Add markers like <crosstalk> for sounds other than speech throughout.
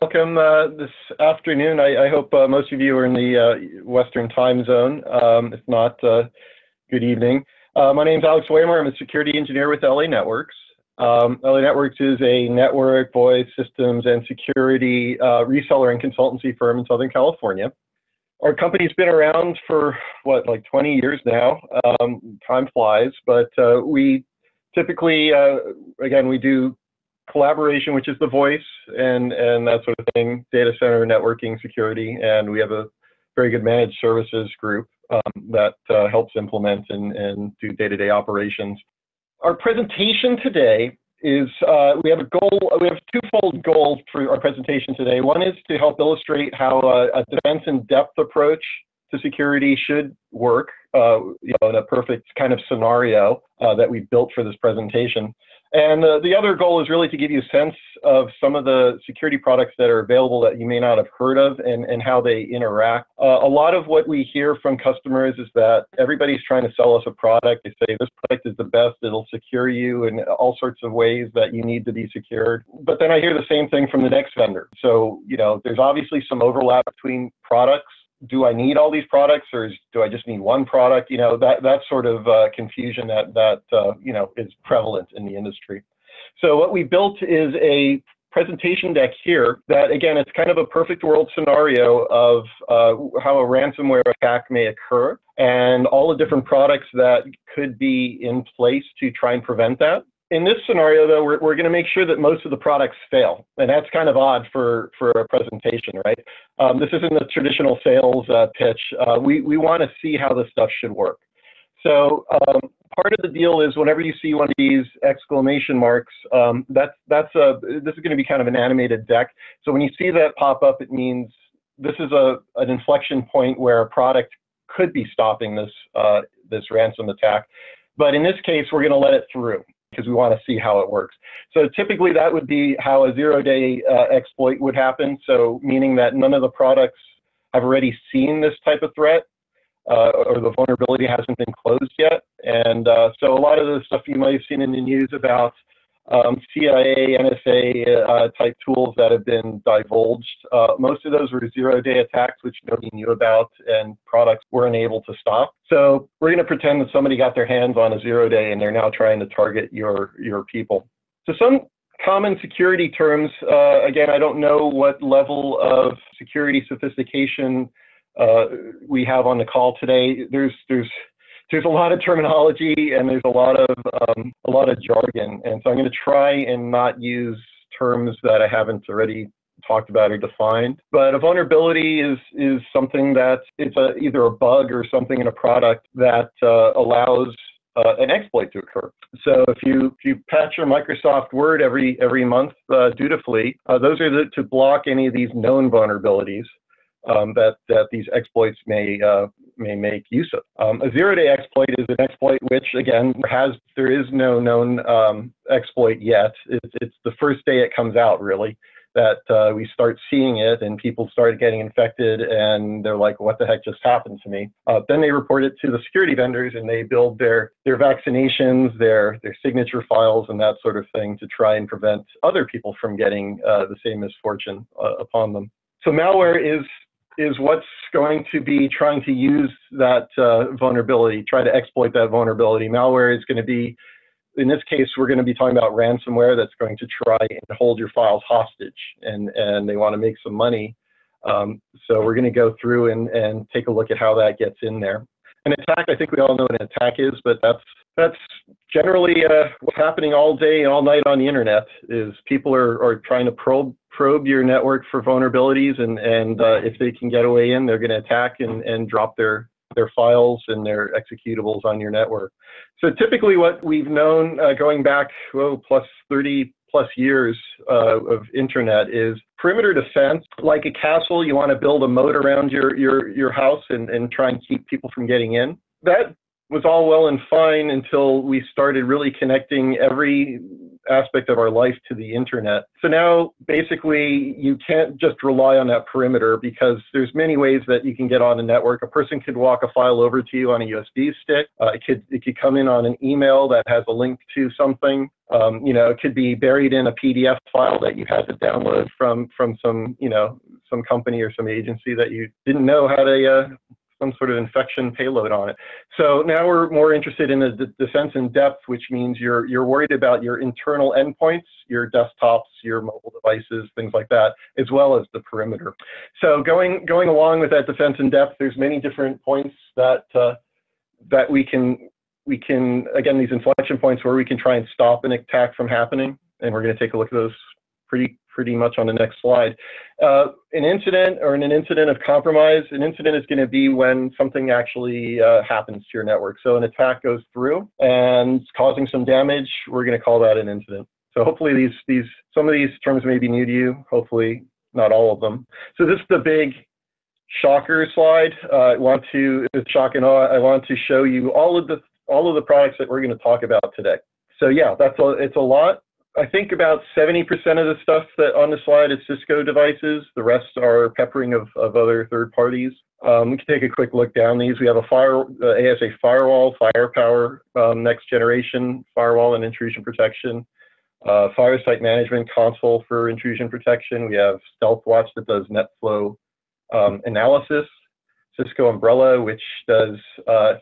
welcome uh, this afternoon. I, I hope uh, most of you are in the uh, Western time zone. Um, if not, uh, good evening. Uh, my name is Alex Waymer. I'm a security engineer with LA Networks. Um, LA Networks is a network, voice, systems, and security uh, reseller and consultancy firm in Southern California. Our company's been around for, what, like 20 years now. Um, time flies, but we typically, again, we do collaboration, which is the voice and, and that sort of thing, data center, networking, security, and we have a very good managed services group um, that uh, helps implement and, and do day-to-day -day operations. Our presentation today is, uh, we have a goal, we have twofold goals for our presentation today. One is to help illustrate how a, a defense in depth approach to security should work, uh, you know, in a perfect kind of scenario uh, that we built for this presentation. And uh, the other goal is really to give you a sense of some of the security products that are available that you may not have heard of and, and how they interact. Uh, a lot of what we hear from customers is that everybody's trying to sell us a product. They say this product is the best, it'll secure you in all sorts of ways that you need to be secured. But then I hear the same thing from the next vendor. So, you know, there's obviously some overlap between products do I need all these products or is, do I just need one product? You know, that, that sort of uh, confusion that, that uh, you know, is prevalent in the industry. So what we built is a presentation deck here that, again, it's kind of a perfect world scenario of uh, how a ransomware attack may occur and all the different products that could be in place to try and prevent that in this scenario, though, we're, we're going to make sure that most of the products fail. And that's kind of odd for, for a presentation, right? Um, this isn't a traditional sales uh, pitch. Uh, we we want to see how this stuff should work. So um, part of the deal is whenever you see one of these exclamation marks, um, that's, that's a, this is going to be kind of an animated deck. So when you see that pop up, it means this is a, an inflection point where a product could be stopping this, uh, this ransom attack. But in this case, we're going to let it through because we want to see how it works. So typically that would be how a zero-day uh, exploit would happen. So meaning that none of the products have already seen this type of threat uh, or the vulnerability hasn't been closed yet. And uh, so a lot of the stuff you might have seen in the news about um, CIA, NSA uh, type tools that have been divulged. Uh, most of those were zero day attacks, which nobody knew about and products weren't able to stop. So we're going to pretend that somebody got their hands on a zero day and they're now trying to target your, your people. So some common security terms, uh, again, I don't know what level of security sophistication uh, we have on the call today. There's, there's there's a lot of terminology and there's a lot of um, a lot of jargon, and so I'm going to try and not use terms that I haven't already talked about or defined. But a vulnerability is is something that it's a, either a bug or something in a product that uh, allows uh, an exploit to occur. So if you if you patch your Microsoft Word every every month uh, dutifully, uh, those are the, to block any of these known vulnerabilities um, that that these exploits may uh, may make use of. Um, a zero-day exploit is an exploit which, again, has there is no known um, exploit yet. It's, it's, the first day it comes out, really, that uh, we start seeing it and people start getting infected and they're like, "What the heck just happened to me?" Uh, then they report it to the security vendors and they build their their vaccinations, their their signature files, and that sort of thing to try and prevent other people from getting uh, the same misfortune uh, upon them. So malware is is what's going to be trying to use that uh, vulnerability, try to exploit that vulnerability. Malware is going to be, in this case, we're going to be talking about ransomware that's going to try and hold your files hostage, and, and they want to make some money. Um, so we're going to go through and, and take a look at how that gets in there. An attack, I think we all know what an attack is, but that's that's generally uh, what's happening all day and all night on the internet. Is people are, are trying to probe probe your network for vulnerabilities, and and uh, if they can get away in, they're going to attack and and drop their their files and their executables on your network. So typically, what we've known uh, going back oh, plus 30 plus years uh, of internet is perimeter defense. Like a castle, you want to build a moat around your your your house and and try and keep people from getting in. That was all well and fine until we started really connecting every aspect of our life to the internet. So now basically you can't just rely on that perimeter because there's many ways that you can get on a network. A person could walk a file over to you on a USB stick. Uh, it could it could come in on an email that has a link to something. Um, you know, it could be buried in a PDF file that you had to download from from some you know some company or some agency that you didn't know how to uh, some sort of infection payload on it. So now we're more interested in the defense in depth, which means you're you're worried about your internal endpoints, your desktops, your mobile devices, things like that, as well as the perimeter. So going going along with that defense in depth, there's many different points that uh, that we can we can again these inflection points where we can try and stop an attack from happening, and we're going to take a look at those pretty pretty much on the next slide. Uh, an incident or an incident of compromise, an incident is going to be when something actually uh, happens to your network. So an attack goes through and causing some damage, we're going to call that an incident. So hopefully these, these, some of these terms may be new to you, hopefully not all of them. So this is the big shocker slide. Uh, I want to, shock and awe, I want to show you all of the, all of the products that we're going to talk about today. So yeah, that's a, it's a lot. I think about 70% of the stuff that on the slide is Cisco devices. The rest are peppering of, of other third parties. Um, we can take a quick look down these. We have a fire, uh, ASA firewall, firepower, um, next generation firewall and intrusion protection, uh, FireSight management console for intrusion protection. We have StealthWatch that does NetFlow um, analysis, Cisco Umbrella, which does uh,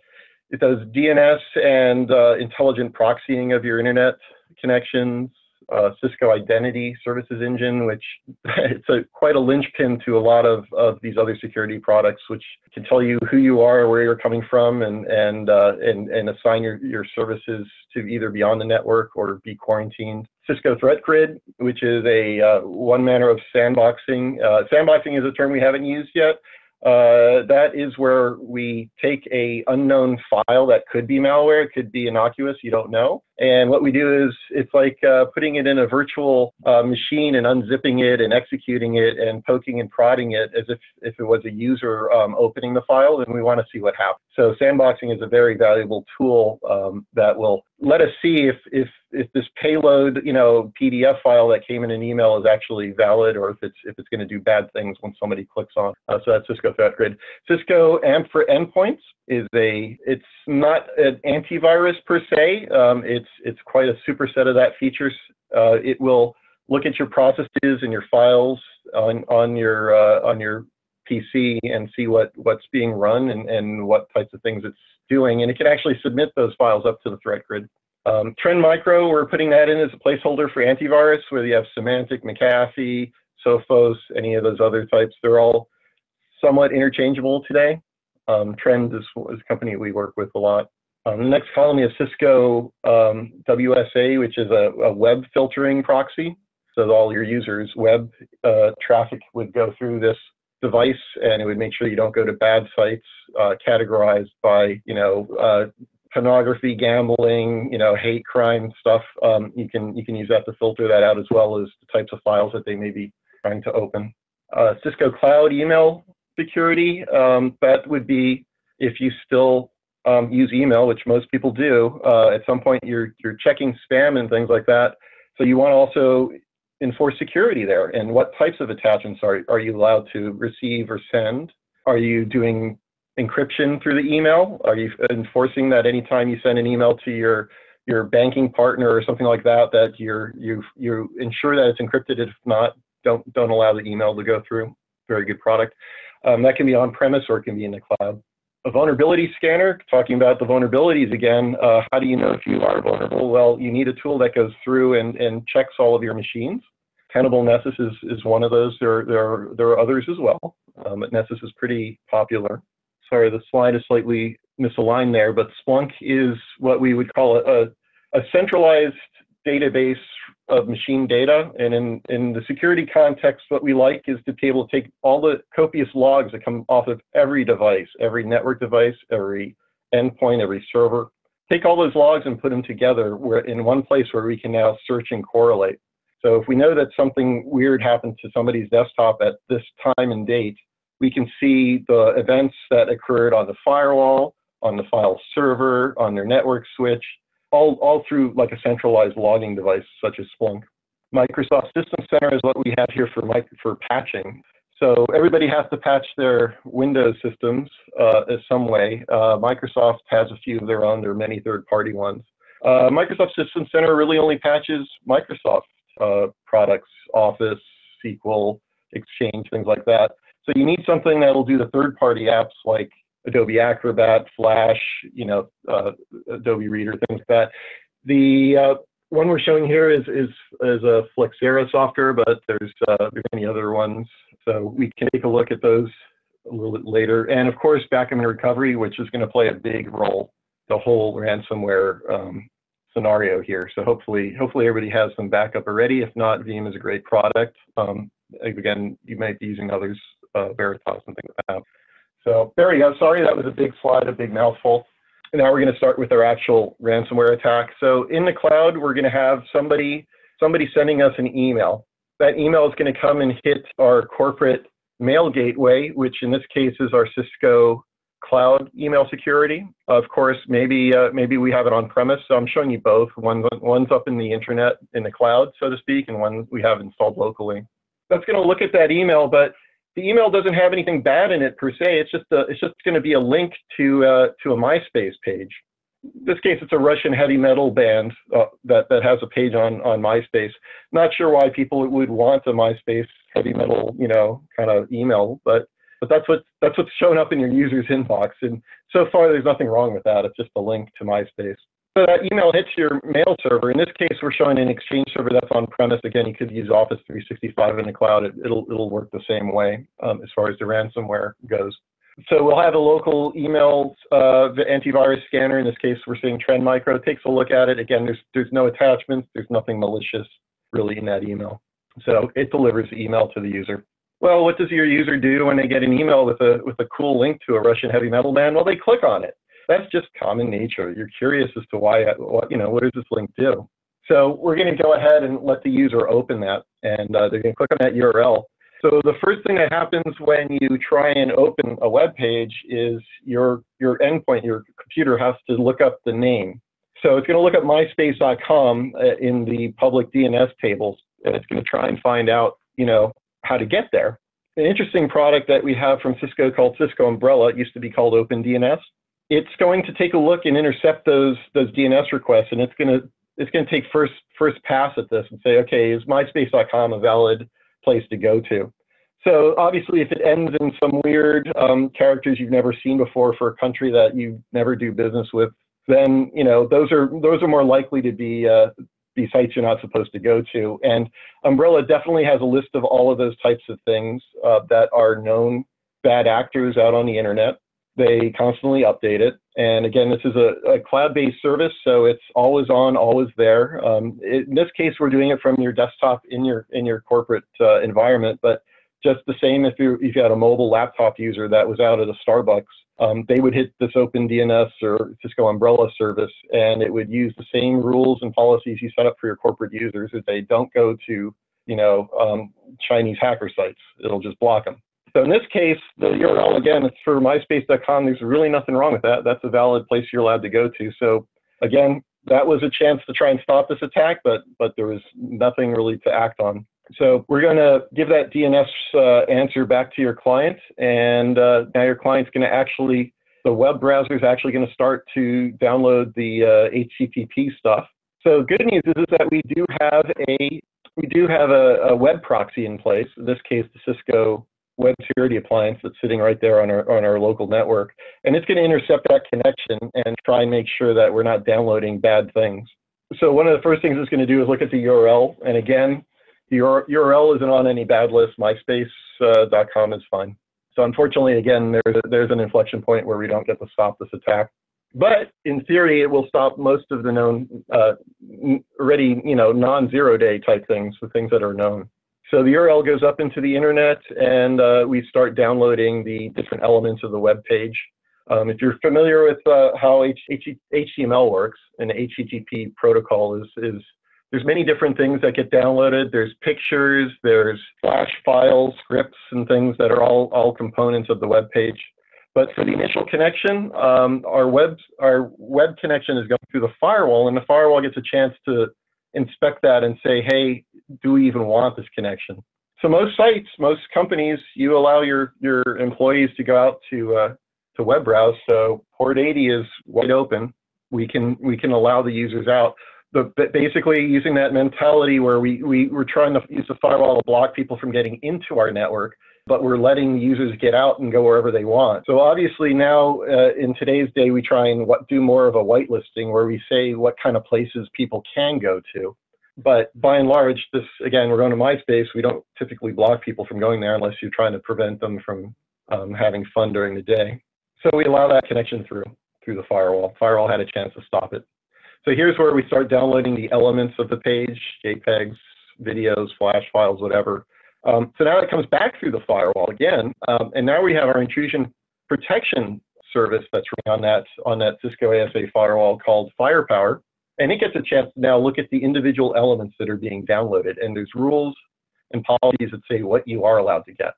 it does DNS and uh, intelligent proxying of your internet connections uh, Cisco Identity Services Engine, which <laughs> it's a, quite a linchpin to a lot of, of these other security products, which can tell you who you are, where you're coming from, and and uh, and, and assign your, your services to either be on the network or be quarantined. Cisco Threat Grid, which is a uh, one manner of sandboxing. Uh, sandboxing is a term we haven't used yet, uh, that is where we take a unknown file that could be malware, it could be innocuous, you don't know. And what we do is it's like uh, putting it in a virtual uh, machine and unzipping it and executing it and poking and prodding it as if, if it was a user um, opening the file and we want to see what happens. So sandboxing is a very valuable tool um, that will let us see if, if, if this payload, you know, PDF file that came in an email is actually valid or if it's, if it's going to do bad things when somebody clicks on. Uh, so that's Cisco Threat Grid. Cisco AMP for endpoints is a, it's not an antivirus per se. Um, it's, it's quite a superset of that features. Uh, it will look at your processes and your files on, on your, uh, on your PC and see what, what's being run and, and what types of things it's doing. And it can actually submit those files up to the threat grid. Um, Trend Micro, we're putting that in as a placeholder for antivirus, whether you have Symantec, McAfee, Sophos, any of those other types. They're all somewhat interchangeable today. Um, Trend is, is, a company we work with a lot. Um, the next column is Cisco um, WSA, which is a, a, web filtering proxy. So all your users' web uh, traffic would go through this device and it would make sure you don't go to bad sites uh, categorized by, you know, uh, pornography, gambling, you know, hate crime stuff. Um, you can you can use that to filter that out as well as the types of files that they may be trying to open. Uh, Cisco Cloud email security. Um, that would be if you still um, use email, which most people do. Uh, at some point, you're you're checking spam and things like that. So you want to also enforce security there and what types of attachments are, are you allowed to receive or send? Are you doing encryption through the email? Are you enforcing that anytime you send an email to your your banking partner or something like that, that you're you you ensure that it's encrypted. If not, don't don't allow the email to go through. Very good product. Um, that can be on premise or it can be in the cloud. A vulnerability scanner, talking about the vulnerabilities again, uh, how do you know if you are vulnerable? Well, you need a tool that goes through and, and checks all of your machines. Tenable Nessus is, is one of those. There, there, are, there are others as well, um, but Nessus is pretty popular. Sorry, the slide is slightly misaligned there, but Splunk is what we would call a, a centralized database of machine data. And in, in the security context, what we like is to be able to take all the copious logs that come off of every device, every network device, every endpoint, every server, take all those logs and put them together in one place where we can now search and correlate. So if we know that something weird happened to somebody's desktop at this time and date, we can see the events that occurred on the firewall, on the file server, on their network switch, all, all through like a centralized logging device such as Splunk. Microsoft System Center is what we have here for, for patching. So everybody has to patch their Windows systems uh, in some way. Uh, Microsoft has a few of their own. There are many third-party ones. Uh, Microsoft System Center really only patches Microsoft uh, products, Office, SQL, Exchange, things like that. So you need something that'll do the third-party apps like Adobe Acrobat, Flash, you know, uh, Adobe Reader, things like that. The uh, one we're showing here is is is a Flexera software, but there's uh, there's many other ones. So we can take a look at those a little bit later. And of course, backup and recovery, which is going to play a big role, the whole ransomware um, scenario here. So hopefully, hopefully everybody has some backup already. If not, Veeam is a great product. Um, again, you might be using others, uh, Veritas and things like that. So there we go. Sorry, that was a big slide, a big mouthful. And now we're going to start with our actual ransomware attack. So in the cloud, we're going to have somebody somebody sending us an email. That email is going to come and hit our corporate mail gateway, which in this case is our Cisco cloud email security. Of course, maybe uh, maybe we have it on premise. So I'm showing you both. One one's up in the internet in the cloud, so to speak, and one we have installed locally. That's going to look at that email, but the email doesn't have anything bad in it per se. It's just a, it's just going to be a link to uh, to a MySpace page. In this case, it's a Russian heavy metal band uh, that that has a page on on MySpace. Not sure why people would want a MySpace heavy metal, you know, kind of email, but but that's what that's what's shown up in your user's inbox. And so far, there's nothing wrong with that. It's just a link to MySpace. So that email hits your mail server. In this case, we're showing an Exchange server that's on premise. Again, you could use Office 365 in the cloud. It, will it'll work the same way um, as far as the ransomware goes. So we'll have a local email uh, antivirus scanner. In this case, we're seeing Trend Micro. It takes a look at it. Again, there's there's no attachments. There's nothing malicious really in that email. So it delivers the email to the user. Well, what does your user do when they get an email with a with a cool link to a Russian heavy metal band? Well, they click on it that's just common nature. You're curious as to why, what, you know, what does this link do? So we're going to go ahead and let the user open that, and uh, they're going to click on that URL. So the first thing that happens when you try and open a web page is your your endpoint, your computer has to look up the name. So it's going to look up myspace.com uh, in the public DNS tables, and it's going to try and find out, you know, how to get there. An interesting product that we have from Cisco called Cisco Umbrella, it used to be called OpenDNS it's going to take a look and intercept those those DNS requests, and it's going to it's going to take first first pass at this and say, okay, is MySpace.com a valid place to go to? So obviously, if it ends in some weird um, characters you've never seen before for a country that you never do business with, then you know those are those are more likely to be uh, be sites you're not supposed to go to. And Umbrella definitely has a list of all of those types of things uh, that are known bad actors out on the internet. They constantly update it. And again, this is a, a cloud-based service, so it's always on, always there. Um, it, in this case, we're doing it from your desktop in your in your corporate uh, environment, but just the same if you if you had a mobile laptop user that was out at a Starbucks, um, they would hit this OpenDNS or Cisco Umbrella service, and it would use the same rules and policies you set up for your corporate users. If they don't go to you know um, Chinese hacker sites, it'll just block them. So in this case, the URL, again, it's for myspace.com. There's really nothing wrong with that. That's a valid place you're allowed to go to. So again, that was a chance to try and stop this attack, but, but there was nothing really to act on. So we're going to give that DNS uh, answer back to your client, and uh, now your client's going to actually, the web browser is actually going to start to download the uh, HTTP stuff. So good news is, is that we do have a we do have a, a web proxy in place. In this case, the Cisco web security appliance that's sitting right there on our on our local network, and it's going to intercept that connection and try and make sure that we're not downloading bad things. So one of the first things it's going to do is look at the URL, and again, the URL isn't on any bad list. MySpace.com uh, is fine. So unfortunately, again, there's a, there's an inflection point where we don't get to stop this attack. But in theory, it will stop most of the known, uh, you know, non-zero day type things, the things that are known. So the URL goes up into the internet and uh, we start downloading the different elements of the web page. Um, if you're familiar with uh, how H H HTML works, an HTTP protocol is, is there's many different things that get downloaded. There's pictures, there's flash files, scripts, and things that are all, all components of the web page. But for the initial connection, um, our web our web connection is going through the firewall, and the firewall gets a chance to inspect that and say, hey, do we even want this connection? So most sites, most companies, you allow your your employees to go out to uh, to web browse. So port 80 is wide open. We can we can allow the users out. But basically using that mentality where we, we, we're trying to use the firewall to block people from getting into our network, but we're letting users get out and go wherever they want. So obviously now uh, in today's day, we try and what, do more of a whitelisting where we say what kind of places people can go to. But by and large, this again, we're going to MySpace. We don't typically block people from going there unless you're trying to prevent them from um, having fun during the day. So we allow that connection through through the firewall. Firewall had a chance to stop it. So here's where we start downloading the elements of the page, JPEGs, videos, flash files, whatever. Um, so now it comes back through the firewall again, um, and now we have our intrusion protection service that's running on that on that Cisco ASA firewall called Firepower, and it gets a chance to now look at the individual elements that are being downloaded, and there's rules and policies that say what you are allowed to get.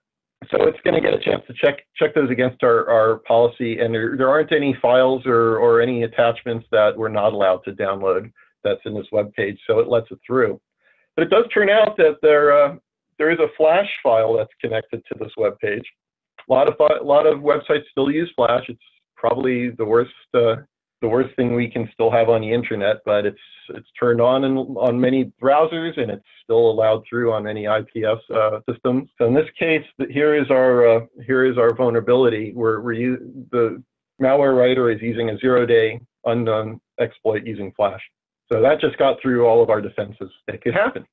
So it's going to get a chance to check check those against our, our policy, and there, there aren't any files or, or any attachments that we're not allowed to download that's in this web page, so it lets it through. But it does turn out that there uh, there is a Flash file that's connected to this web page. A lot of a lot of websites still use Flash. It's probably the worst uh, the worst thing we can still have on the internet, but it's it's turned on in, on many browsers and it's still allowed through on many IPS uh, systems. So in this case, here is our uh, here is our vulnerability where we the malware writer is using a zero-day unknown exploit using Flash. So that just got through all of our defenses It could happen.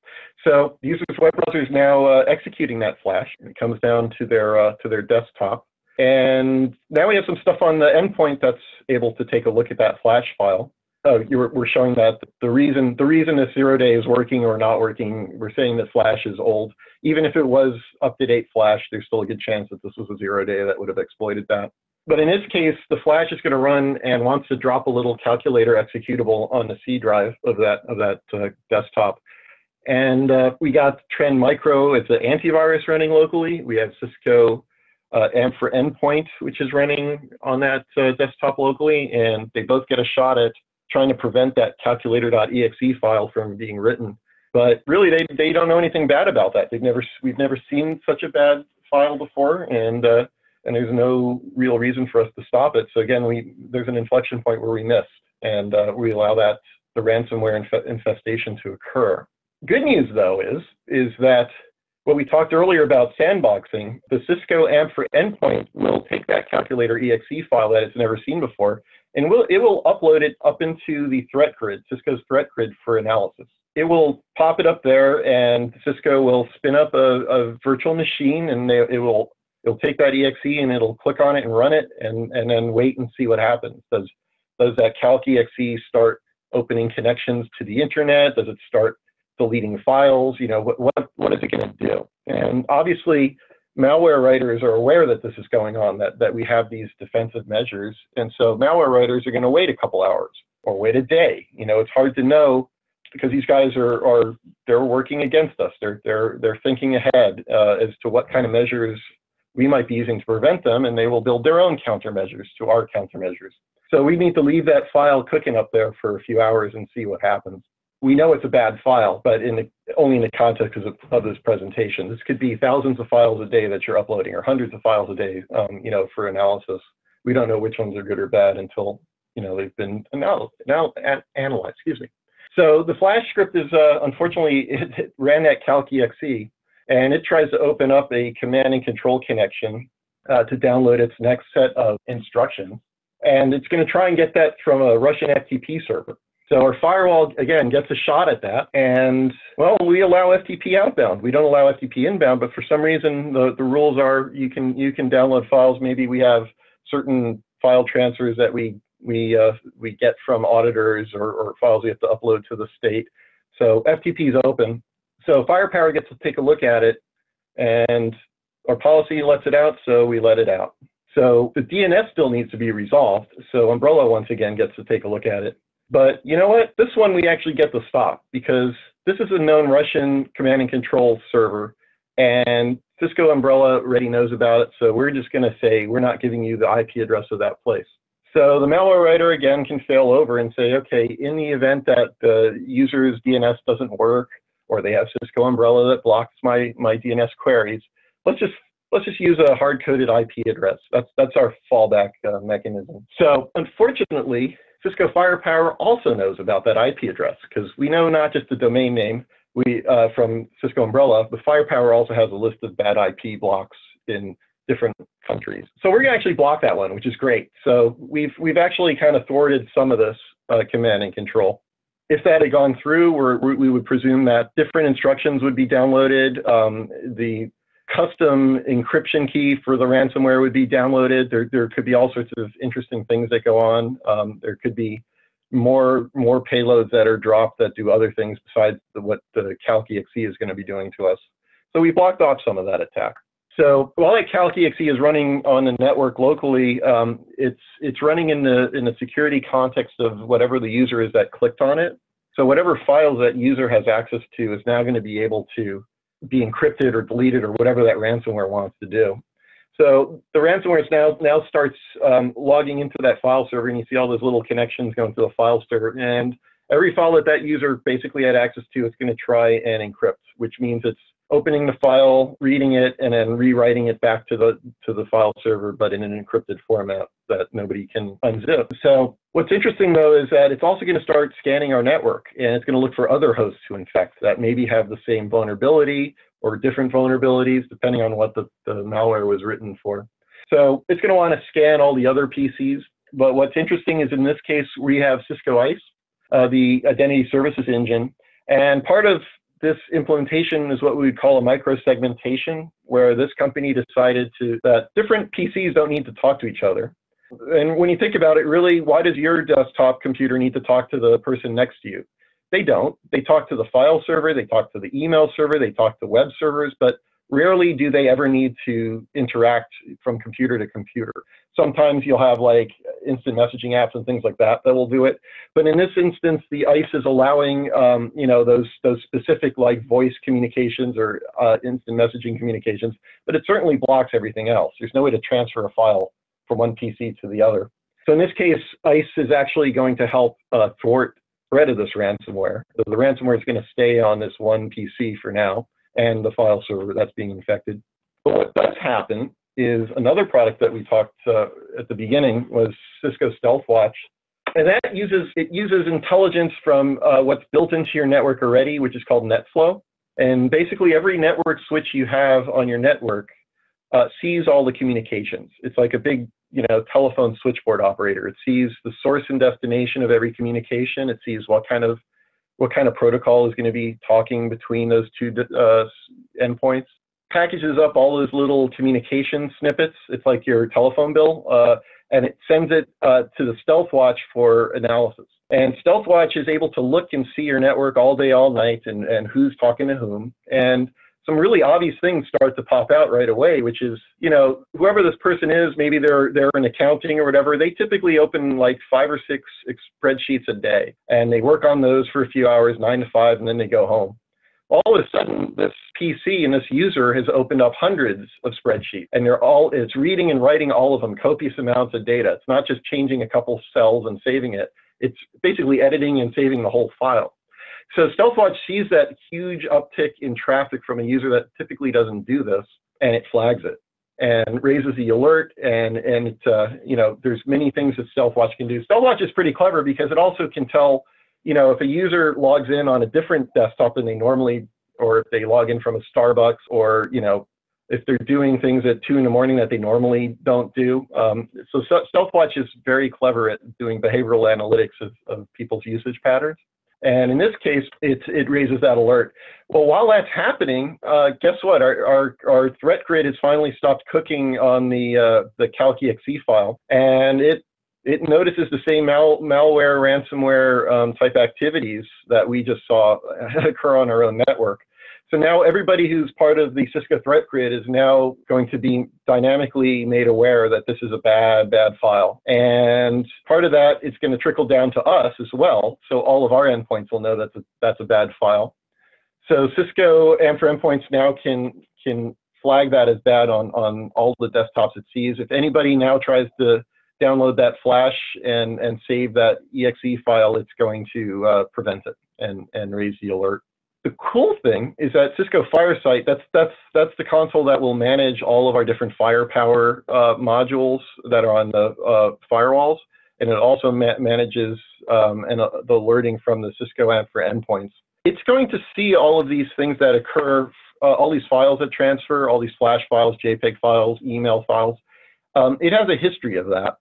So the user's web browser is now uh, executing that Flash. It comes down to their uh, to their desktop. And now we have some stuff on the endpoint that's able to take a look at that flash file. Uh, were, we're showing that the reason the reason this zero day is working or not working, we're saying that flash is old. Even if it was up to date flash, there's still a good chance that this was a zero day that would have exploited that. But in this case, the flash is going to run and wants to drop a little calculator executable on the C drive of that of that uh, desktop. And uh, we got Trend Micro It's an antivirus running locally. We have Cisco uh, AMP for Endpoint, which is running on that uh, desktop locally, and they both get a shot at trying to prevent that calculator.exe file from being written. But really, they, they don't know anything bad about that. They've never we've never seen such a bad file before, and uh, and there's no real reason for us to stop it. So again, we there's an inflection point where we missed, and uh, we allow that the ransomware inf infestation to occur. Good news though is is that what we talked earlier about sandboxing, the Cisco AMP for endpoint will take that calculator exe file that it's never seen before, and will, it will upload it up into the threat grid, Cisco's threat grid for analysis. It will pop it up there, and Cisco will spin up a, a virtual machine, and they, it will it'll take that exe and it'll click on it and run it, and and then wait and see what happens. Does does that calc exe start opening connections to the internet? Does it start deleting files? You know, what, what, what is it going to do? And obviously, malware writers are aware that this is going on, that, that we have these defensive measures. And so malware writers are going to wait a couple hours or wait a day. You know, it's hard to know because these guys are, are they're working against us. They're, they're, they're thinking ahead uh, as to what kind of measures we might be using to prevent them, and they will build their own countermeasures to our countermeasures. So we need to leave that file cooking up there for a few hours and see what happens we know it's a bad file, but in the, only in the context of, of, this presentation. This could be thousands of files a day that you're uploading or hundreds of files a day, um, you know, for analysis. We don't know which ones are good or bad until, you know, they've been anal now analyzed, excuse me. So the Flash script is, uh, unfortunately, <laughs> it, it ran that calc.exe, and it tries to open up a command and control connection uh, to download its next set of instructions. And it's going to try and get that from a Russian FTP server. So our firewall, again, gets a shot at that. And, well, we allow FTP outbound. We don't allow FTP inbound, but for some reason, the, the rules are you can, you can download files. Maybe we have certain file transfers that we, we, uh, we get from auditors or, or files we have to upload to the state. So FTP is open. So Firepower gets to take a look at it, and our policy lets it out, so we let it out. So the DNS still needs to be resolved. So Umbrella once again gets to take a look at it. But you know what? This one we actually get the stop because this is a known Russian command and control server, And Cisco Umbrella already knows about it, so we're just going to say we're not giving you the IP address of that place. So the malware writer again can fail over and say, okay, in the event that the user's DNS doesn't work, or they have Cisco Umbrella that blocks my my DNS queries, let's just let's just use a hard-coded IP address. That's that's our fallback uh, mechanism. So unfortunately, Cisco Firepower also knows about that IP address because we know not just the domain name we uh, from Cisco Umbrella, but Firepower also has a list of bad IP blocks in different countries. So we're going to actually block that one, which is great. So we've, we've actually kind of thwarted some of this uh, command and control. If that had gone through, we we would presume that different instructions would be downloaded. Um, the custom encryption key for the ransomware would be downloaded. There, there could be all sorts of interesting things that go on. Um, there could be more more payloads that are dropped that do other things besides the, what the CalcExe is going to be doing to us. So we blocked off some of that attack. So while that CalcExe is running on the network locally, um, it's it's running in the in the security context of whatever the user is that clicked on it. So whatever files that user has access to is now going to be able to be encrypted or deleted or whatever that ransomware wants to do. So the ransomware now now starts um, logging into that file server, and you see all those little connections going to the file server. And every file that that user basically had access to, it's going to try and encrypt, which means it's opening the file, reading it, and then rewriting it back to the to the file server, but in an encrypted format that nobody can unzip. So what's interesting though is that it's also going to start scanning our network, and it's going to look for other hosts to infect that maybe have the same vulnerability or different vulnerabilities, depending on what the, the malware was written for. So it's going to want to scan all the other PCs. But what's interesting is in this case, we have Cisco ISE, uh, the Identity Services Engine. And part of this implementation is what we would call a micro-segmentation, where this company decided to that different PCs don't need to talk to each other. And when you think about it, really, why does your desktop computer need to talk to the person next to you? They don't. They talk to the file server, they talk to the email server, they talk to web servers, but rarely do they ever need to interact from computer to computer. Sometimes you'll have like instant messaging apps and things like that that will do it. But in this instance, the ISE is allowing, um, you know, those those specific like voice communications or uh, instant messaging communications, but it certainly blocks everything else. There's no way to transfer a file from one PC to the other. So in this case, ISE is actually going to help uh, thwart spread of this ransomware. So the ransomware is going to stay on this one PC for now and the file server that's being infected. But what does happen is another product that we talked uh, at the beginning was Cisco StealthWatch. And that uses, it uses intelligence from uh, what's built into your network already, which is called NetFlow. And basically every network switch you have on your network uh, sees all the communications. It's like a big you know, telephone switchboard operator. It sees the source and destination of every communication. It sees what kind of what kind of protocol is going to be talking between those two uh, endpoints. Packages up all those little communication snippets. It's like your telephone bill, uh, and it sends it uh, to the StealthWatch for analysis. And StealthWatch is able to look and see your network all day, all night, and, and who's talking to whom. And some really obvious things start to pop out right away, which is, you know, whoever this person is, maybe they're they're in accounting or whatever, they typically open like five or six spreadsheets a day, and they work on those for a few hours, nine to five, and then they go home. All of a sudden, this PC and this user has opened up hundreds of spreadsheets, and they're all it's reading and writing all of them, copious amounts of data. It's not just changing a couple cells and saving it; it's basically editing and saving the whole file. So StealthWatch sees that huge uptick in traffic from a user that typically doesn't do this, and it flags it and raises the alert. And and it, uh, you know, there's many things that StealthWatch can do. StealthWatch is pretty clever because it also can tell, you know, if a user logs in on a different desktop than they normally, or if they log in from a Starbucks, or you know, if they're doing things at two in the morning that they normally don't do. Um, so StealthWatch is very clever at doing behavioral analytics of, of people's usage patterns. And in this case, it, it raises that alert. Well, while that's happening, uh, guess what? Our, our, our threat grid has finally stopped cooking on the, uh, the CalcExe file, and it, it notices the same mal malware, ransomware um, type activities that we just saw <laughs> occur on our own network. So now everybody who's part of the Cisco threat grid is now going to be dynamically made aware that this is a bad, bad file. And part of that is going to trickle down to us as well. So all of our endpoints will know that's a, that's a bad file. So Cisco AMP for Endpoints now can, can flag that as bad on, on all the desktops it sees. If anybody now tries to download that flash and, and save that exe file, it's going to uh, prevent it and, and raise the alert. The cool thing is that Cisco FireSight, that's, that's, that's the console that will manage all of our different firepower uh, modules that are on the uh, firewalls. And it also ma manages um, and, uh, the alerting from the Cisco AMP for endpoints. It's going to see all of these things that occur, uh, all these files that transfer, all these flash files, JPEG files, email files. Um, it has a history of that.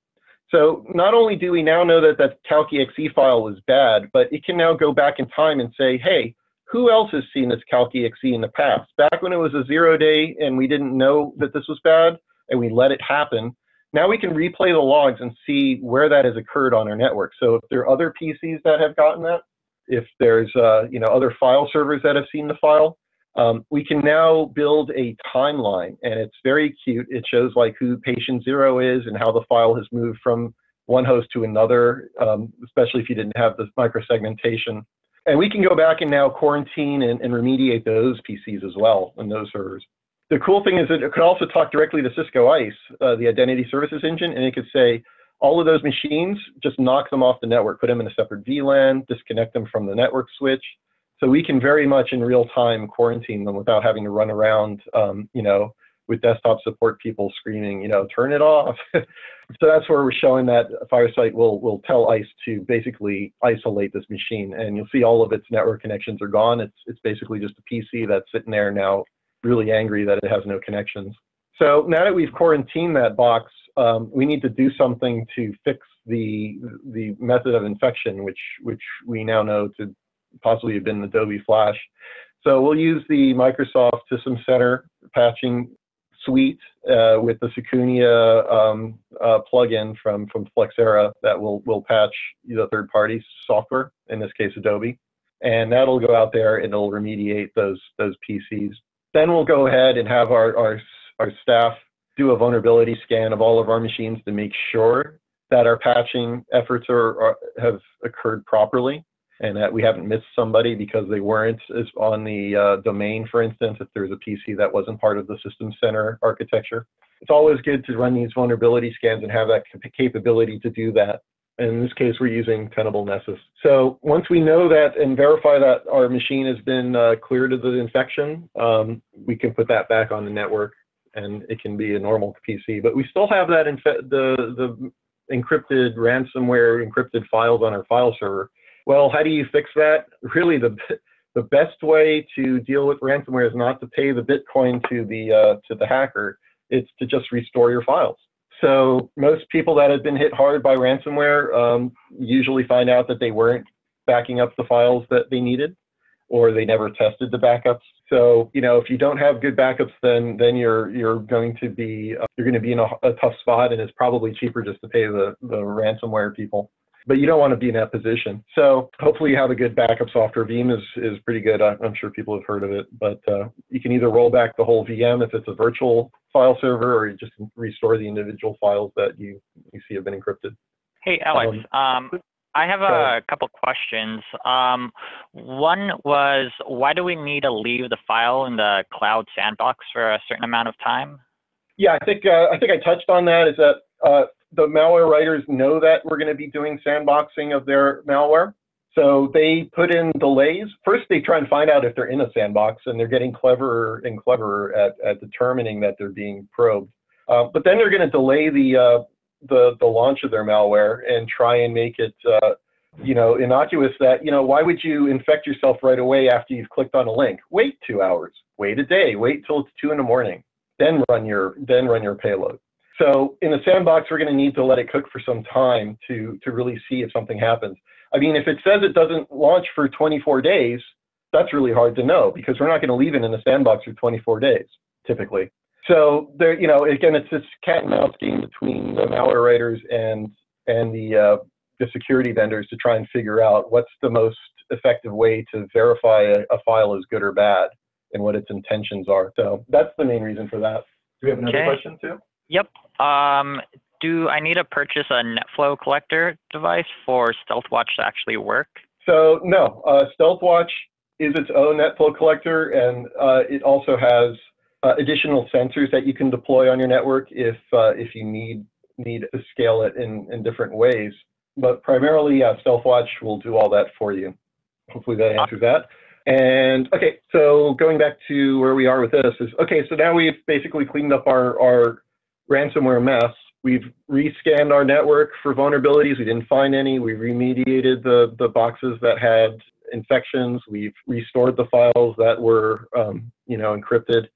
So not only do we now know that that calc.exe file was bad, but it can now go back in time and say, hey, who else has seen this calc.exe in the past? Back when it was a zero day and we didn't know that this was bad and we let it happen, now we can replay the logs and see where that has occurred on our network. So if there are other PCs that have gotten that, if there's uh, you know other file servers that have seen the file, um, we can now build a timeline, and it's very cute. It shows like who patient zero is and how the file has moved from one host to another, um, especially if you didn't have this microsegmentation. And we can go back and now quarantine and, and remediate those PCs as well and those servers. The cool thing is that it could also talk directly to Cisco ISE, uh, the Identity Services Engine, and it could say, all of those machines, just knock them off the network, put them in a separate VLAN, disconnect them from the network switch, so we can very much in real time quarantine them without having to run around, um, you know, with desktop support people screaming, you know, turn it off. <laughs> so that's where we're showing that FireSight will will tell ISE to basically isolate this machine, and you'll see all of its network connections are gone. It's it's basically just a PC that's sitting there now, really angry that it has no connections. So now that we've quarantined that box, um, we need to do something to fix the the method of infection, which which we now know to possibly have been Adobe Flash. So we'll use the Microsoft System Center patching suite uh, with the Secunia um, uh, plugin from, from Flexera that will, will patch the third-party software, in this case Adobe. And that'll go out there and it'll remediate those, those PCs. Then we'll go ahead and have our, our, our staff do a vulnerability scan of all of our machines to make sure that our patching efforts are, are have occurred properly and that we haven't missed somebody because they weren't on the uh, domain, for instance, if there's a PC that wasn't part of the system center architecture. It's always good to run these vulnerability scans and have that capability to do that. And in this case, we're using Tenable Nessus. So once we know that and verify that our machine has been uh, cleared of the infection, um, we can put that back on the network and it can be a normal PC. But we still have that the, the encrypted ransomware encrypted files on our file server well, how do you fix that? Really, the the best way to deal with ransomware is not to pay the Bitcoin to the uh, to the hacker. It's to just restore your files. So most people that have been hit hard by ransomware um, usually find out that they weren't backing up the files that they needed, or they never tested the backups. So you know, if you don't have good backups, then then you're you're going to be uh, you're going to be in a, a tough spot, and it's probably cheaper just to pay the the ransomware people but you don't want to be in that position. So hopefully you have a good backup software. Veeam is, is pretty good. I'm sure people have heard of it, but uh, you can either roll back the whole VM if it's a virtual file server, or you just restore the individual files that you, you see have been encrypted. Hey, Alex. Um, um, I have a couple questions. Um, one was, why do we need to leave the file in the cloud sandbox for a certain amount of time? Yeah, I think uh, I think I touched on that. Is that uh, the malware writers know that we're going to be doing sandboxing of their malware. So they put in delays. First, they try and find out if they're in a sandbox, and they're getting cleverer and cleverer at, at determining that they're being probed. Uh, but then they're going to delay the, uh, the the launch of their malware and try and make it, uh, you know, innocuous. That you know, why would you infect yourself right away after you've clicked on a link? Wait two hours. Wait a day. Wait till it's two in the morning. Then run your then run your payload. So in the sandbox, we're going to need to let it cook for some time to, to really see if something happens. I mean, if it says it doesn't launch for 24 days, that's really hard to know because we're not going to leave it in the sandbox for 24 days, typically. So there, you know, again, it's this cat and mouse game between the malware writers and and the uh, the security vendors to try and figure out what's the most effective way to verify a, a file is good or bad and what its intentions are. So that's the main reason for that. Do we have another okay. question too? Yep. Um, do I need to purchase a NetFlow collector device for StealthWatch to actually work? So no, uh, StealthWatch is its own NetFlow collector, and uh, it also has uh, additional sensors that you can deploy on your network if uh, if you need need to scale it in, in different ways. But primarily, uh, StealthWatch will do all that for you. Hopefully that answers that. And okay, so going back to where we are with this is, okay, so now we've basically cleaned up our, our ransomware mess. We've rescanned our network for vulnerabilities. We didn't find any. We remediated the, the boxes that had infections. We've restored the files that were, um, you know, encrypted.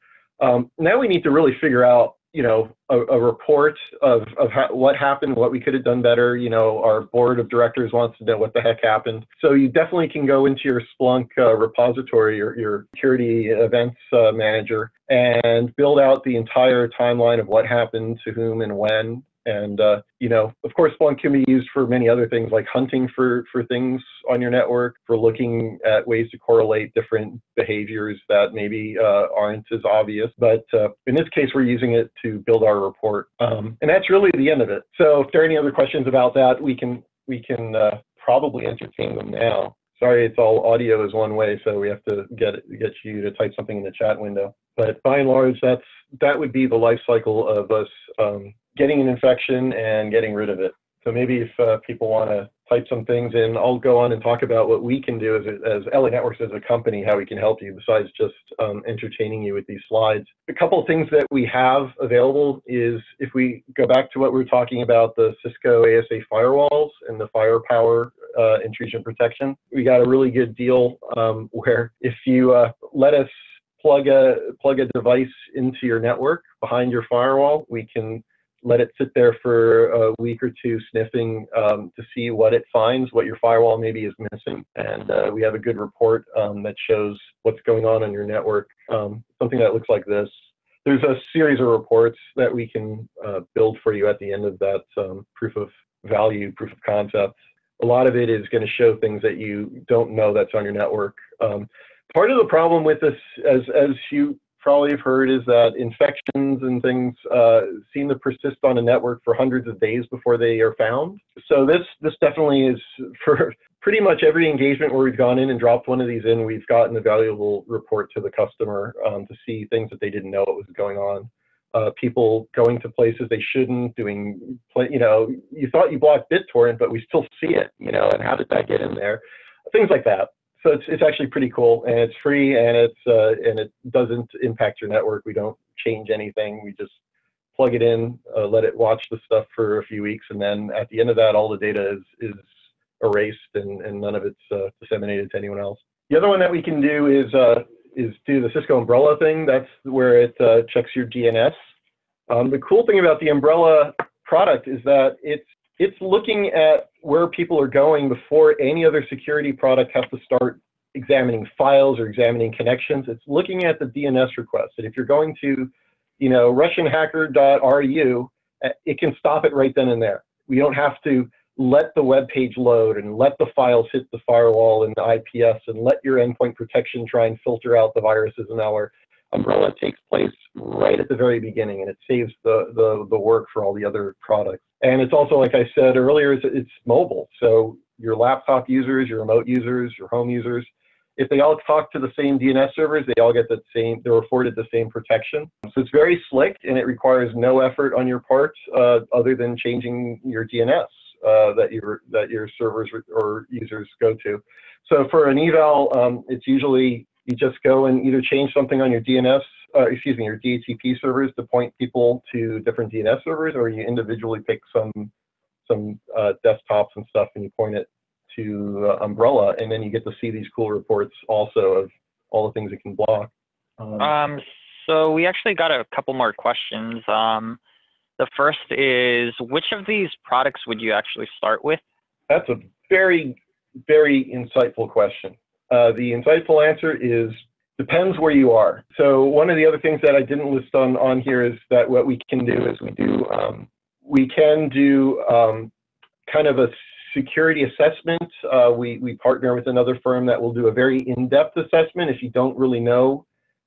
Um, now we need to really figure out you know, a, a report of, of ha what happened, what we could have done better. You know, our board of directors wants to know what the heck happened. So you definitely can go into your Splunk uh, repository or your security events uh, manager and build out the entire timeline of what happened to whom and when and, uh, you know, of course, Splunk can be used for many other things like hunting for, for things on your network, for looking at ways to correlate different behaviors that maybe uh, aren't as obvious. But uh, in this case, we're using it to build our report. Um, and that's really the end of it. So if there are any other questions about that, we can, we can uh, probably entertain them now. Sorry, it's all audio is one way, so we have to get get you to type something in the chat window. But by and large, that's that would be the life cycle of us um, getting an infection and getting rid of it. So maybe if uh, people want to type some things in, I'll go on and talk about what we can do as, as LA Networks as a company, how we can help you besides just um, entertaining you with these slides. A couple of things that we have available is if we go back to what we were talking about, the Cisco ASA firewalls and the firepower uh, intrusion protection, we got a really good deal um, <laughs> where if you uh, let us plug a, plug a device into your network behind your firewall, we can let it sit there for a week or two sniffing um, to see what it finds, what your firewall maybe is missing. And uh, we have a good report um, that shows what's going on on your network, um, something that looks like this. There's a series of reports that we can uh, build for you at the end of that um, proof of value, proof of concept. A lot of it is going to show things that you don't know that's on your network. Um, part of the problem with this, as, as you probably have heard is that infections and things uh, seem to persist on a network for hundreds of days before they are found. So this this definitely is for pretty much every engagement where we've gone in and dropped one of these in, we've gotten a valuable report to the customer um, to see things that they didn't know what was going on. Uh, people going to places they shouldn't, doing, you know, you thought you blocked BitTorrent, but we still see it, you know, and how did that get in there? Things like that so it's, it's actually pretty cool and it's free and it's uh, and it doesn't impact your network. We don't change anything. We just plug it in, uh, let it watch the stuff for a few weeks, and then at the end of that, all the data is is erased and, and none of it's uh, disseminated to anyone else. The other one that we can do is uh, is do the Cisco Umbrella thing. That's where it uh, checks your DNS. Um, the cool thing about the Umbrella product is that it's it's looking at where people are going before any other security product has to start examining files or examining connections. It's looking at the DNS request. And if you're going to, you know, russianhacker.ru, uh, it can stop it right then and there. We don't have to let the web page load and let the files hit the firewall and the IPS and let your endpoint protection try and filter out the viruses and malware. Umbrella takes place right at the very beginning and it saves the, the, the work for all the other products. And it's also, like I said earlier, it's, it's mobile. So your laptop users, your remote users, your home users, if they all talk to the same DNS servers, they all get the same, they're afforded the same protection. So it's very slick and it requires no effort on your part uh, other than changing your DNS uh, that, your, that your servers or users go to. So for an eval, um, it's usually you just go and either change something on your DNS uh, excuse me, your DHCP servers to point people to different DNS servers, or you individually pick some some uh, desktops and stuff and you point it to uh, Umbrella, and then you get to see these cool reports also of all the things it can block. Um, um, so we actually got a couple more questions. Um, the first is, which of these products would you actually start with? That's a very, very insightful question. Uh, the insightful answer is Depends where you are. So one of the other things that I didn't list on, on here is that what we can do is we do, um, we can do um, kind of a security assessment. Uh, we, we partner with another firm that will do a very in-depth assessment if you don't really know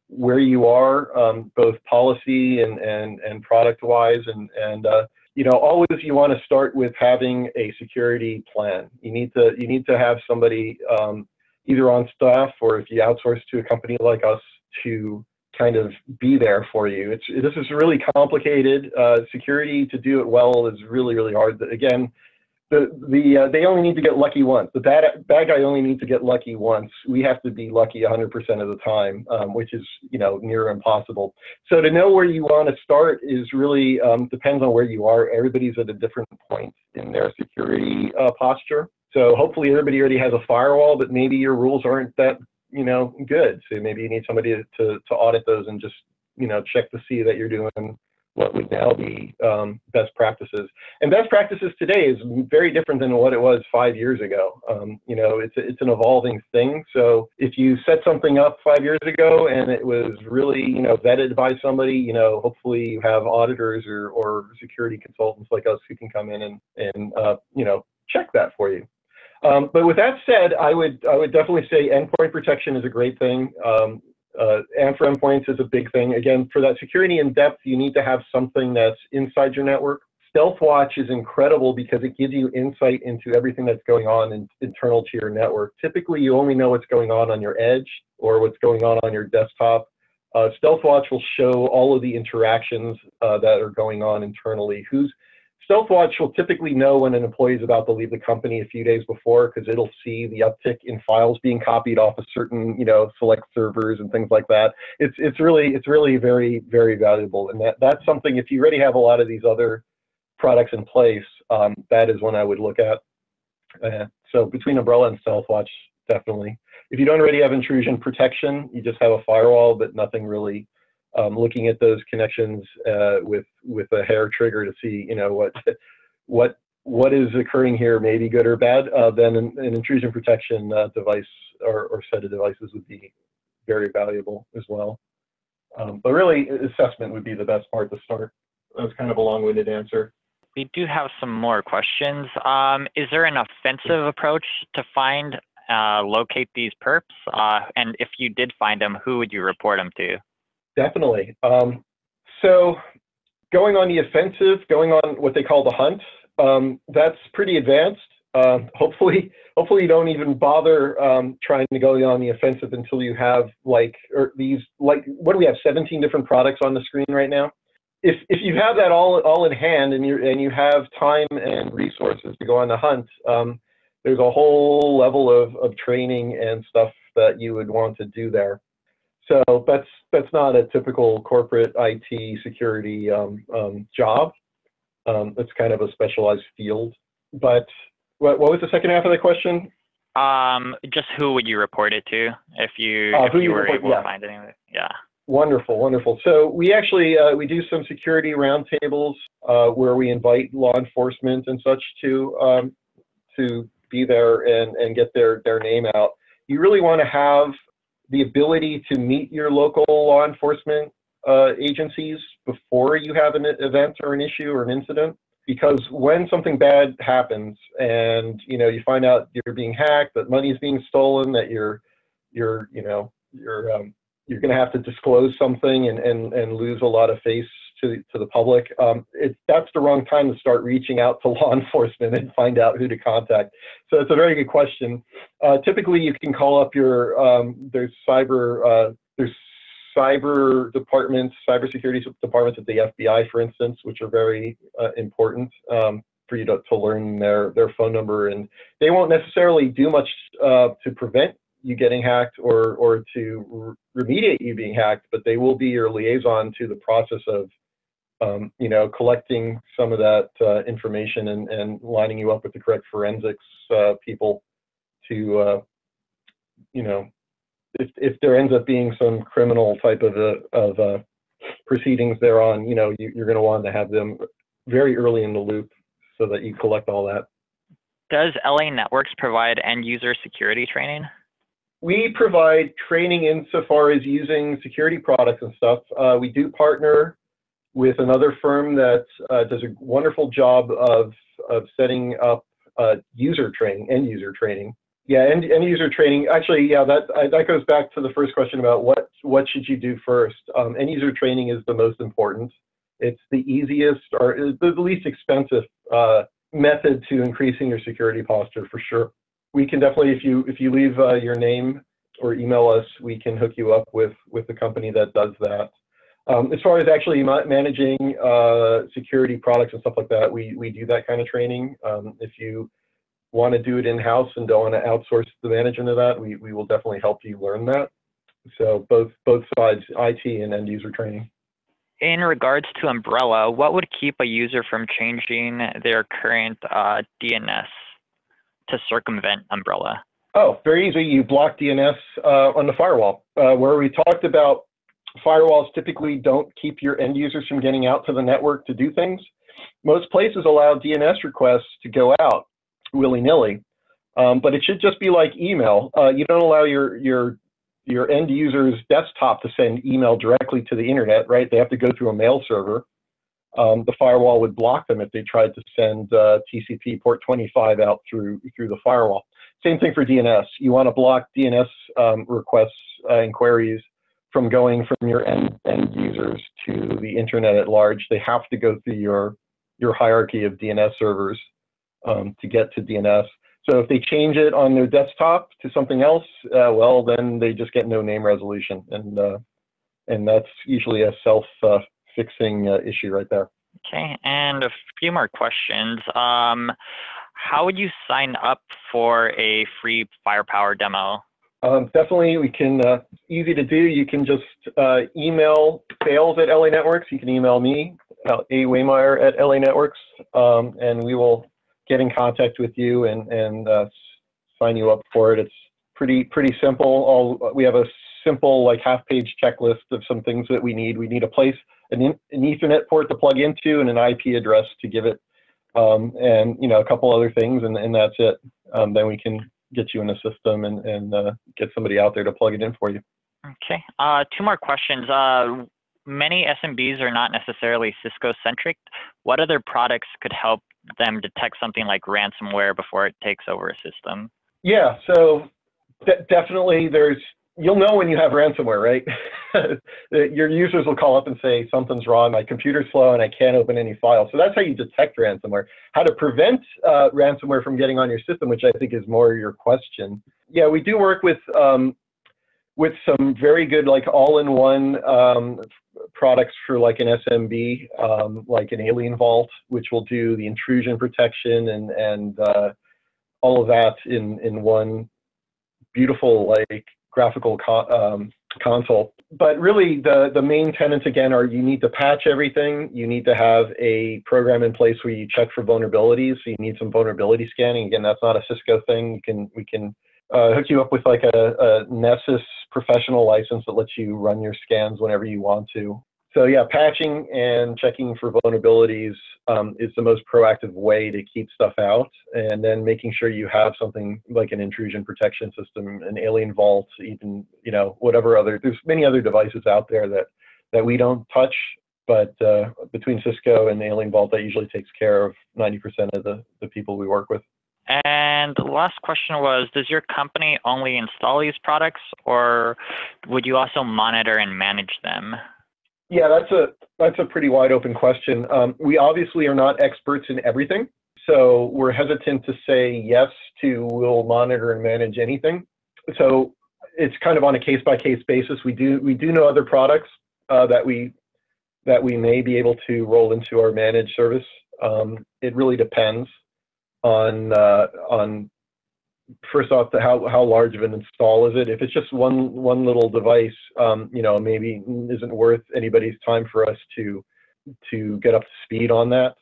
where you are, um, both policy and, and, and product-wise. And, and uh, you know, always you want to start with having a security plan. You need to, you need to have somebody um, either on staff or if you outsource to a company like us to kind of be there for you. It's this is really complicated. Uh, security to do it well is really really hard. Again, the the uh, they only need to get lucky once. The bad bad guy only needs to get lucky once. We have to be lucky 100% of the time, um, which is you know near impossible. So to know where you want to start is really um, depends on where you are. Everybody's at a different point in their security uh, posture. So hopefully everybody already has a firewall, but maybe your rules aren't that you know good. So maybe you need somebody to to audit those and just you know check to see that you're doing what would now be um, best practices. And best practices today is very different than what it was five years ago. Um, you know, it's it's an evolving thing. So if you set something up five years ago and it was really you know vetted by somebody, you know, hopefully you have auditors or or security consultants like us who can come in and and uh, you know check that for you. Um, but with that said, I would I would definitely say endpoint protection is a great thing. Um, uh, and for endpoints is a big thing. Again, for that security in depth, you need to have something that's inside your network. StealthWatch is incredible because it gives you insight into everything that's going on in, internal to your network. Typically, you only know what's going on on your edge or what's going on on your desktop. Uh, StealthWatch will show all of the interactions uh, that are going on internally. Who's StealthWatch will typically know when an employee is about to leave the company a few days before because it'll see the uptick in files being copied off of certain, you know, select servers and things like that. It's it's really it's really very very valuable, and that that's something if you already have a lot of these other products in place, um, that is one I would look at. Uh, so between Umbrella and StealthWatch, definitely. If you don't already have intrusion protection, you just have a firewall, but nothing really um, looking at those connections uh, with with a hair trigger to see, you know, what what what is occurring here, maybe good or bad, uh, then an, an, intrusion protection uh, device or, or, set of devices would be very valuable as well. Um, but really, assessment would be the best part to start. That's kind of a long-winded answer. We do have some more questions. Um, is there an offensive approach to find, uh, locate these perps? Uh, and if you did find them, who would you report them to? Definitely. Um, so going on the offensive, going on what they call the hunt, um, that's pretty advanced. Uh, hopefully, hopefully you don't even bother um, trying to go on the offensive until you have like or these like what do we have 17 different products on the screen right now. If if you have that all all in hand and you and you have time and resources to go on the hunt, um, there's a whole level of of training and stuff that you would want to do there. So that's that's not a typical corporate IT security um, um, job. Um, it's kind of a specialized field. But what, what was the second half of the question? Um, just who would you report it to if you uh, if you, you were report, able yeah. to find anything? Yeah. Wonderful, wonderful. So we actually uh, we do some security roundtables uh, where we invite law enforcement and such to um, to be there and, and get their their name out. You really want to have the ability to meet your local law enforcement uh, agencies before you have an event or an issue or an incident? Because when something bad happens and you know you find out you're being hacked that money is being stolen that you're you're you know you're um, you're going to have to disclose something and, and and lose a lot of face to, to the public, um, it, that's the wrong time to start reaching out to <laughs> law enforcement and find out who to contact. So it's a very good question. Uh, typically, you can call up your um, there's cyber uh, there's cyber departments, cybersecurity departments at the FBI, for instance, which are very uh, important um, for you to, to learn their their phone number, and they won't necessarily do much uh, to prevent you getting hacked or or to remediate you being hacked, but they will be your liaison to the process of um, you know, collecting some of that uh, information and, and lining you up with the correct forensics uh, people to, uh, you know, if, if there ends up being some criminal type of, a, uh, of uh, proceedings thereon, you know, you, you're going to want to have them very early in the loop so that you collect all that. Does LA Networks provide end user security training? We provide training insofar as using security products and stuff. Uh, we do partner with another firm that uh, does a wonderful job of, of setting up uh, user training, end user training. Yeah, end, end user training. Actually, yeah, that that goes back to the first question about what what should you do first. Um, end user training is the most important. It's the easiest or the least expensive uh, method to increasing your security posture for sure. We can definitely, if you if you leave uh, your name or email us. We can hook you up with with the company that does that. Um, as far as actually managing uh, security products and stuff like that, we we do that kind of training. Um, if you want to do it in house and don't want to outsource the management of that, we we will definitely help you learn that. So both both sides, IT and end user training. In regards to Umbrella, what would keep a user from changing their current uh, DNS to circumvent Umbrella? Oh, very easy. You block DNS uh, on the firewall. Uh, where we talked about firewalls typically don't keep your end users from getting out to the network to do things. Most places allow DNS requests to go out willy-nilly, um, but it should just be like email. Uh, you don't allow your your your end user's desktop to send email directly to the internet, right? They have to go through a mail server. Um, the firewall would block them if they tried to send uh, TCP port 25 out through through the firewall. Same thing for DNS. You want to block DNS um, requests uh, and queries from going from your end, end users to the internet at large. They have to go through your your hierarchy of DNS servers um, to get to DNS. So if they change it on their desktop to something else, uh, well, then they just get no name resolution, and uh, and that's usually a self-fixing uh, issue right there. Okay, and a few more questions. Um, how would you sign up for a free firepower demo? Um, definitely, we can. Uh, easy to do. You can just uh, email sales at LA Networks. You can email me, A Waymeyer at LA Networks, um, and we will get in contact with you and, and uh, sign you up for it. It's pretty pretty simple. All we have a simple like half page checklist of some things that we need. We need a place, an, an Ethernet port to plug into, and an IP address to give it, um, and you know a couple other things, and, and that's it. Um, then we can get you in the system and, and uh, get somebody out there to plug it in for you. Okay. Uh, two more questions. Uh, many SMBs are not necessarily Cisco centric. What other products could help them detect something like ransomware before it takes over a system? Yeah, so de- definitely there's you'll know when you have ransomware, right? <laughs> Your users will call up and say something's wrong, my computer's slow and I can't open any files. So that's how you detect ransomware. How to prevent uh, ransomware from getting on your system, which I think is more your question. Yeah, we do work with um, with some very good like all-in-one um, products for like an SMB, um, like an Alien Vault, which will do the intrusion protection and and uh, all of that in in one beautiful like graphical um, console. But really, the the main tenants again are you need to patch everything. You need to have a program in place where you check for vulnerabilities. So you need some vulnerability scanning. Again, that's not a Cisco thing. You can we can uh, hook you up with like a, a Nessus professional license that lets you run your scans whenever you want to. So yeah, patching and checking for vulnerabilities um, is the most proactive way to keep stuff out, and then making sure you have something like an intrusion protection system, an Alien Vault, even you know whatever other. There's many other devices out there that that we don't touch, but uh, between Cisco and Alien Vault, that usually takes care of 90% of the the people we work with. And the last question was, does your company only install these products or would you also monitor and manage them? Yeah, that's a that's a pretty wide open question. Um, we obviously are not experts in everything, so we're hesitant to say yes to we'll monitor and manage anything. So it's kind of on a case by case basis. We do we do know other products uh, that we that we may be able to roll into our managed service. Um, it really depends on uh, on first off how how large of an install is it? If it's just one one little device um, you know maybe isn't worth anybody's time for us to to get up to speed on that.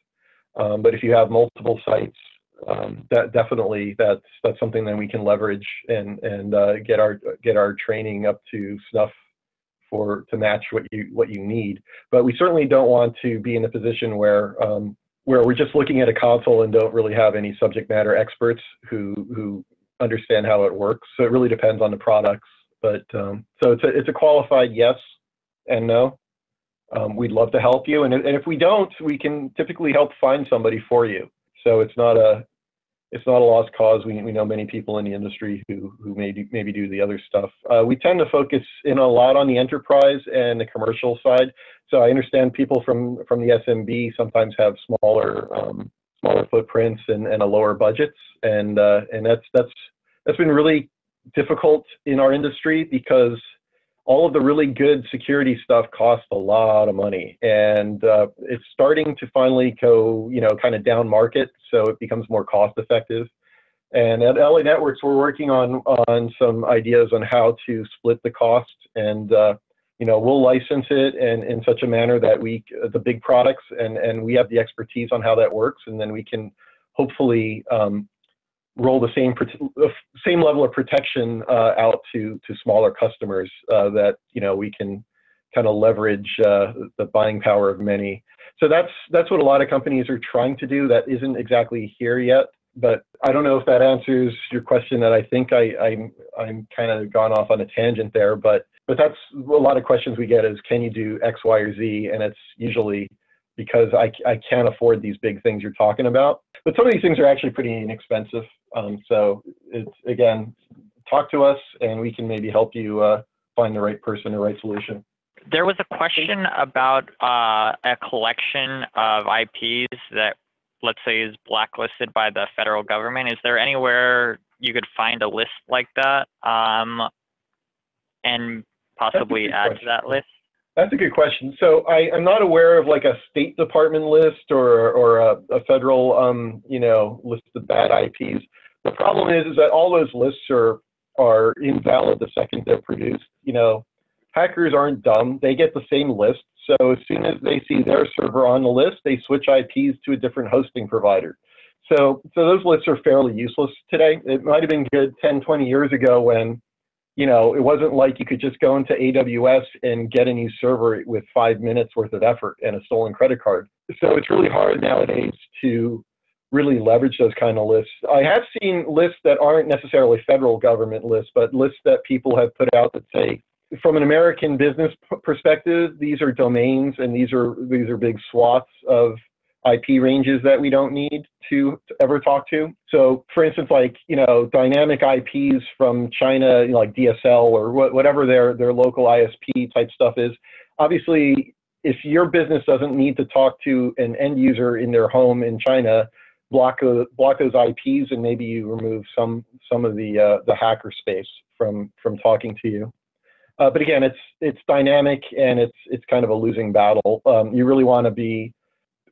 Um, but if you have multiple sites um, that definitely that's that's something that we can leverage and and uh, get our get our training up to snuff for to match what you what you need. But we certainly don't want to be in a position where um, where we're just looking at a console and don't really have any subject matter experts who who understand how it works. So it really depends on the products. But um, so it's a it's a qualified yes and no. Um, we'd love to help you, and, and if we don't, we can typically help find somebody for you. So it's not a it's not a lost cause. We, we know many people in the industry who, who maybe, maybe do the other stuff. Uh, we tend to focus in a lot on the enterprise and the commercial side. So I understand people from, from the SMB sometimes have smaller, um, smaller footprints and, and a lower budgets. And, uh, and that's, that's, that's been really difficult in our industry because all of the really good security stuff costs a lot of money. And uh, it's starting to finally go you know kind of down market so it becomes more cost effective. And at LA Networks we're working on on some ideas on how to split the cost. And uh, you know we'll license it and in such a manner that we the big products and and we have the expertise on how that works and then we can hopefully um, roll the same same level of protection uh, out to to smaller customers uh, that you know we can kind of leverage uh, the buying power of many. So that's that's what a lot of companies are trying to do. That isn't exactly here yet, but I don't know if that answers your question. That I think I, I'm I'm kind of gone off on a tangent there, but but that's a lot of questions we get is can you do X, Y, or Z, and it's usually because I, I can't afford these big things you're talking about. But some of these things are actually pretty inexpensive. Um, so it's again, talk to us and we can maybe help you uh, find the right person, the right solution. There was a question about uh, a collection of IPs that, let's say, is blacklisted by the federal government. Is there anywhere you could find a list like that um, and possibly add question. to that list? That's a good question. So I, am not aware of like a State Department list or or a, a federal um, you know list of bad IPs. The problem is is that all those lists are are invalid the second they're produced. You know, hackers aren't dumb. They get the same list. So as soon as they see their server on the list, they switch IPs to a different hosting provider. So so those lists are fairly useless today. It might have been good 10, 20 years ago when you know, it wasn't like you could just go into AWS and get a new server with five minutes worth of effort and a stolen credit card. So it's really hard nowadays to really leverage those kind of lists. I have seen lists that aren't necessarily federal government lists, but lists that people have put out that say, from an American business perspective, these are domains and these are these are big swaths of IP ranges that we don't need to, to, ever talk to. So, for instance, like you know, dynamic IPs from China, you know, like DSL or wh whatever their their local ISP type stuff is. Obviously, if your business doesn't need to talk to an end user in their home in China, block uh, block those IPs, and maybe you remove some some of the uh, the hacker space from from talking to you. Uh, but again, it's it's dynamic and it's it's kind of a losing battle. Um, you really want to be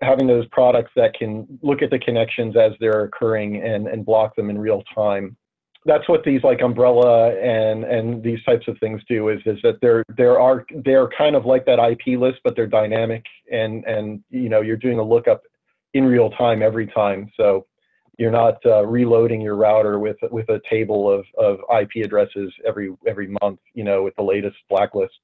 having those products that can look at the connections as they're occurring and, and block them in real time. That's what these like umbrella and and these types of things do is is that they're there are they're kind of like that IP list, but they're dynamic and and you know you're doing a lookup in real time every time. So you're not uh, reloading your router with with a table of, of IP addresses every every month, you know, with the latest blacklist.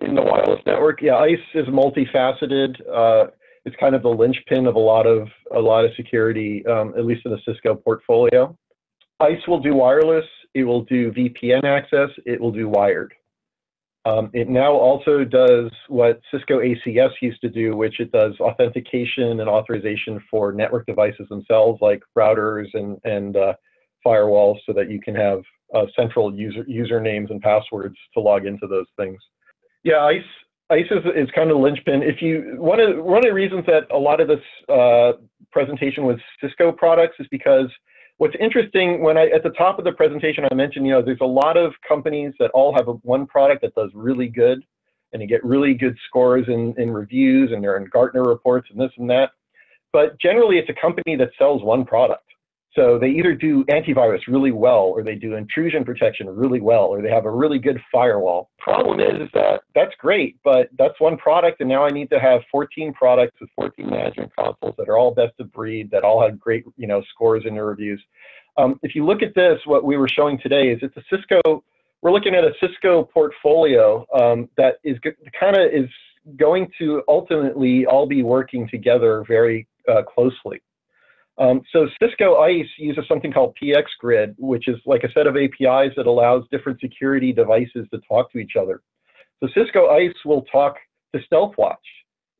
In the wireless network, yeah, ISE is multifaceted. Uh, it's kind of the linchpin of a lot of a lot of security, um, at least in the Cisco portfolio. ISE will do wireless. It will do VPN access. It will do wired. Um, it now also does what Cisco ACS used to do, which it does authentication and authorization for network devices themselves, like routers and and uh, firewalls, so that you can have uh, central user usernames and passwords to log into those things. Yeah, ISE ISE is, is kind of the linchpin. If you one of one of the reasons that a lot of this uh, presentation was Cisco products is because what's interesting when I at the top of the presentation I mentioned you know there's a lot of companies that all have a, one product that does really good and you get really good scores in, in reviews and they're in Gartner reports and this and that. But generally it's a company that sells one product. So they either do antivirus really well, or they do intrusion protection really well, or they have a really good firewall. Problem is, is that that's great, but that's one product, and now I need to have 14 products with 14 management consoles that are all best of breed, that all have great, you know, scores in their reviews. Um, if you look at this, what we were showing today is it's a Cisco. We're looking at a Cisco portfolio um, that is kind of is going to ultimately all be working together very uh, closely. Um, so Cisco ISE uses something called PX Grid, which is like a set of APIs that allows different security devices to talk to each other. So Cisco ISE will talk to StealthWatch.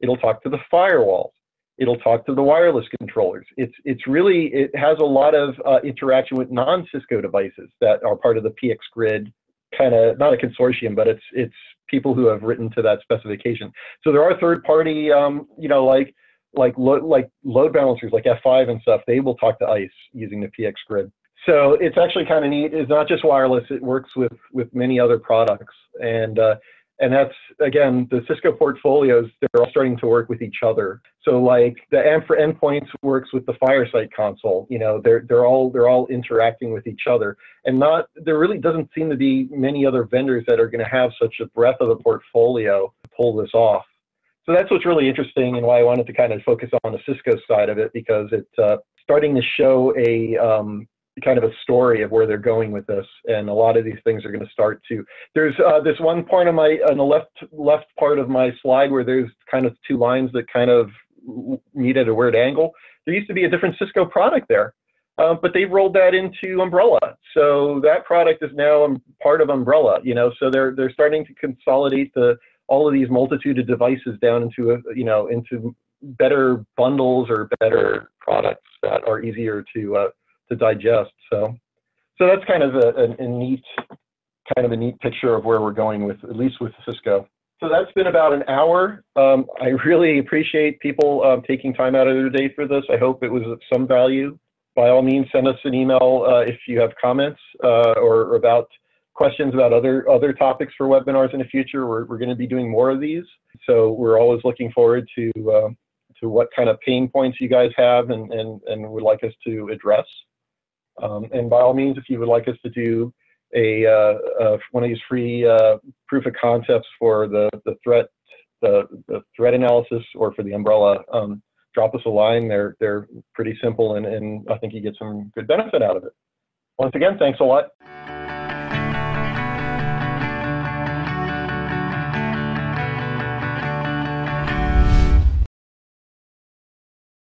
It'll talk to the firewalls. It'll talk to the wireless controllers. It's, it's really, it has a lot of uh, interaction with non-Cisco devices that are part of the PX Grid kind of, not a consortium, but it's, it's people who have written to that specification. So there are third party, um, you know, like like lo like load balancers like F5 and stuff, they will talk to ISE using the PX grid. So it's actually kind of neat. It's not just wireless. It works with with many other products, and uh, and that's again the Cisco portfolios. They're all starting to work with each other. So like the AMP for endpoints works with the FireSight console. You know, they're they're all they're all interacting with each other, and not there really doesn't seem to be many other vendors that are going to have such a breadth of the portfolio to pull this off. So that's what's really interesting, and why I wanted to kind of focus on the Cisco side of it because it's uh, starting to show a um, kind of a story of where they're going with this, and a lot of these things are going to start to. There's uh, this one point on my on the left left part of my slide where there's kind of two lines that kind of meet at a weird angle. There used to be a different Cisco product there, uh, but they've rolled that into Umbrella, so that product is now part of Umbrella. You know, so they're they're starting to consolidate the all of these multitude of devices down into a you know into better bundles or better products that are easier to uh, to digest. So, so that's kind of a, a, a, neat, kind of a neat picture of where we're going with, at least with Cisco. So that's been about an hour. Um, I really appreciate people um, taking time out of their day for this. I hope it was of some value. By all means, send us an email uh, if you have comments uh, or about questions about other other topics for webinars in the future. We're, we're going to be doing more of these. So we're always looking forward to uh, to what kind of pain points you guys have and, and, and would like us to address. Um, and by all means, if you would like us to do a, uh, uh, one of these free uh, proof of concepts for the, the threat the, the threat analysis or for the umbrella, um, drop us a line. They're they're pretty simple, and, and I think you get some good benefit out of it. Once again, thanks a lot.